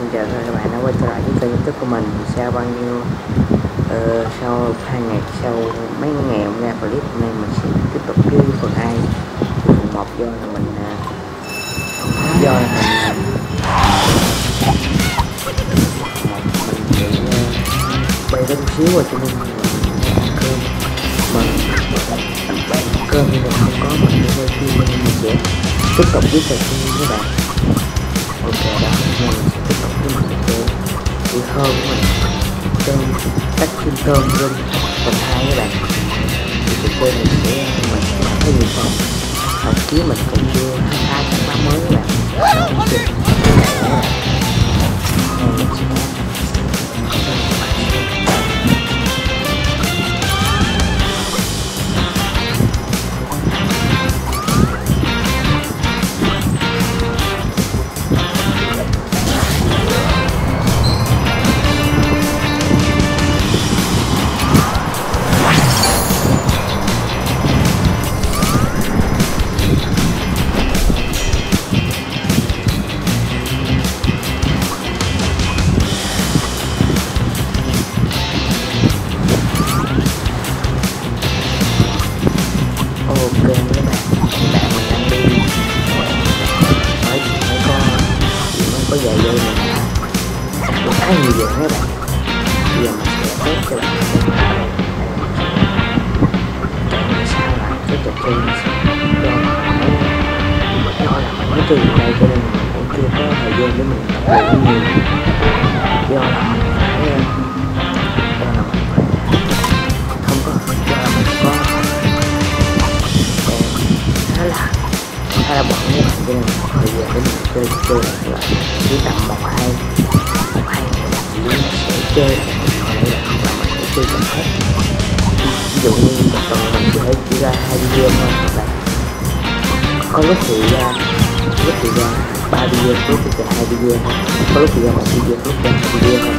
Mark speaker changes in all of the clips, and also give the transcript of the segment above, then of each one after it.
Speaker 1: xin chào các bạn đã quay trở lại với kênh youtube của mình. Sau bao nhiêu uh, sau hai ngày sau mấy ngày hôm ra clip hôm nay mình sẽ tiếp tục với phần hai phần một do là mình uh, do là mình à, mình bị bay lên xíu rồi cho nên mình ăn cơm mình bay cơm nhưng mà không có mình đi quay phim nên mình sẽ tiếp tục với phần phim các bạn. Ok đó bữa thơm của mình. Tôm cách phim tôm lên phần hai các bạn, thì trò chơi mình sẽ mình sẽ có nhiều phòng thậm chí mình cũng đưa hai tháng ba mới các bạn. Sẽ bạn sao lại cái tục thi do nó do là mình mới chơi đây cho nên mình cũng chưa có thời gian để mình tập luyện nhiều do là mình phải do là mình phải không có do là mình có còn khá là khá là bận các bạn cho nên không có thời gian để mình chơi chơi lại là chỉ tầm một hai một hai ngày là chỉ sẽ chơi còn đây là không là cảm thấy hết ví dụ như một tuần mình có thể chỉ ra hai video thôi, hoặc là có lúc thì ra lúc thì ra ba video lúc thì ra hai video thôi, có lúc thì ra một video lúc ra hai video thôi.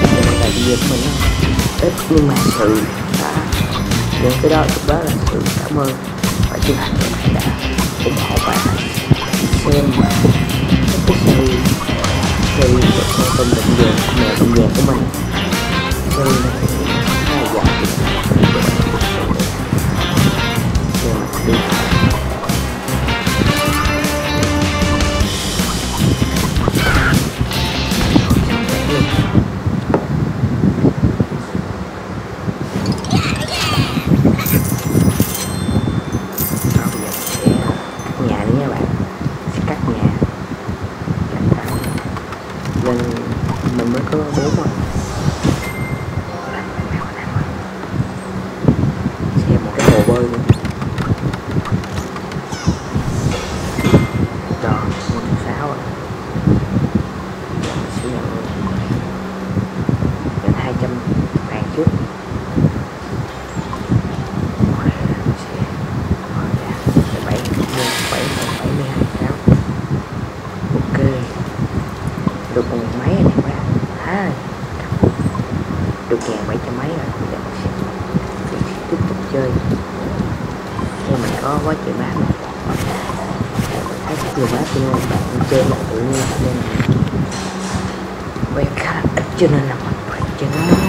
Speaker 1: Cho nên là video của mình ít nhưng mà sự đã những cái đó, lúc đó là sự cảm ơn và chân thành của bạn đã ủng hộ và xem và thích cái series series của con tôm bệnh vàng mèo tôm vàng của mình series này một cái hồ bơi luôn đó một sáu rồi giờ mình sẽ nhận nhận hai trăm ngàn trước Rồi, mình sẽ mở ra sẽ bảy bảy bảy mươi hai sáu ok được một mấy anh em ạ à, được ngàn bảy trăm mấy rồi bây giờ mình sẽ, mình sẽ tiếp tục chơi xem mình có quá chị bát này thấy rất bát cho nên bạn chơi một tự nhiên cho nên quen khá ít cho nên là mình phải chơi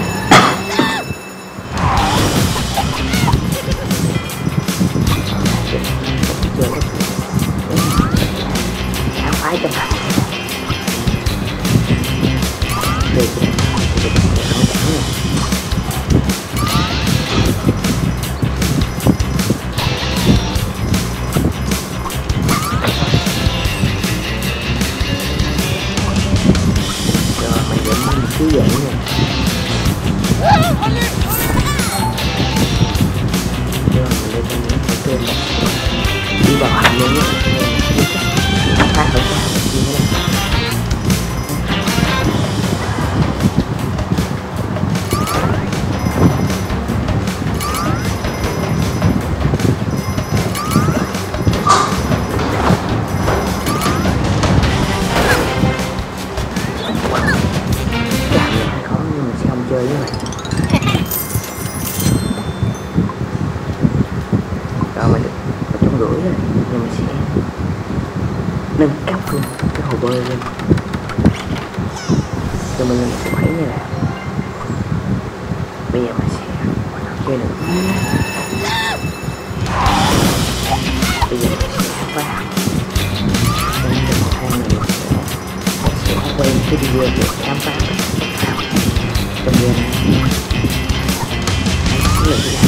Speaker 1: nhưng cái hồ bơi lên. Mình lên cái máy như là bây giờ mình sẽ chơi được. Bây giờ mình sẽ vào trong một hai này mình sẽ sẽ quay cái video để khám phá trong game. Này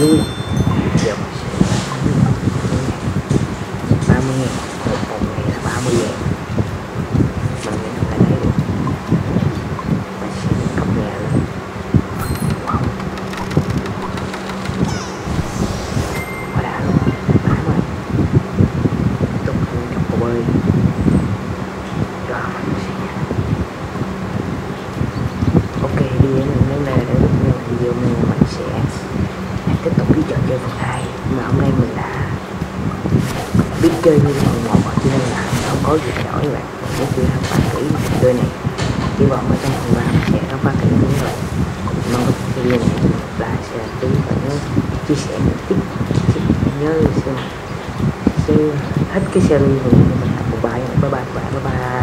Speaker 1: đuổi được cái kia thì vui giờ mình sẽ ba mươi ngàn một phòng này là ba mươi ngàn mình nghĩ là phải lấy được mình sẽ cấp nhà lên wow quá đã luôn bám rồi tục hơn trong hồ bơi rồi mình sẽ ok đi đến đến đây để lúc này video này mình sẽ tiếp tục đi chợ chơi phần 2 mà hôm nay mình đã biết chơi như phần 1 cho nên là không có gì đổi các bạn mình sẽ chưa khám phá kỹ chơi này. Hy vọng ở trong phần 3 sẽ có phát kỹ hơn các bạn mong các video này là sẽ là và nhớ chia sẻ một chút nhớ xem. Xem hết cái series của mình. Là phần 3 bye bye bye bye.